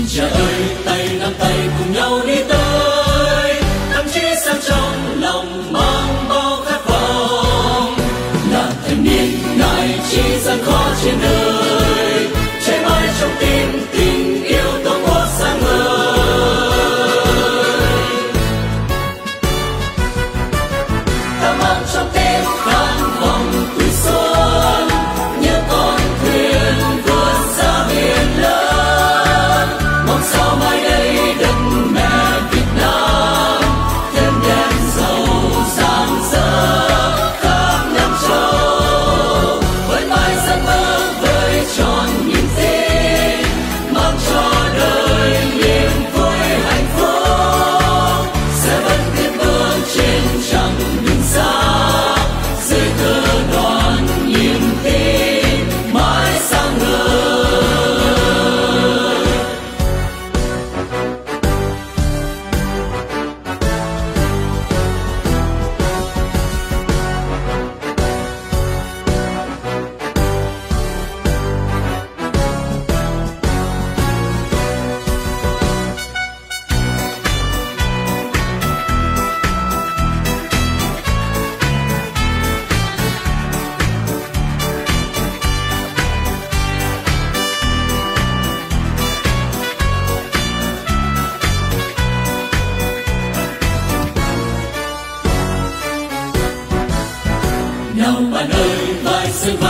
mình ơi, tay nắm tay cùng nhau đi tới. Tâm trí sáng trong lòng mang bao khát vọng. Là thanh niên lại chỉ gian khó trên đời nào bạn ơi vai sơi vai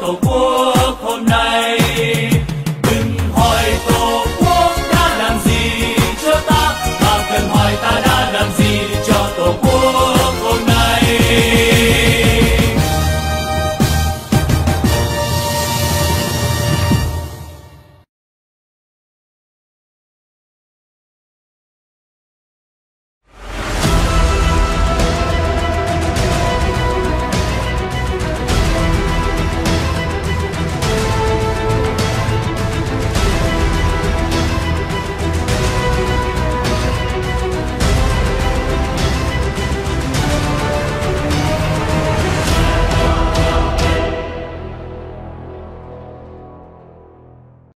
走过。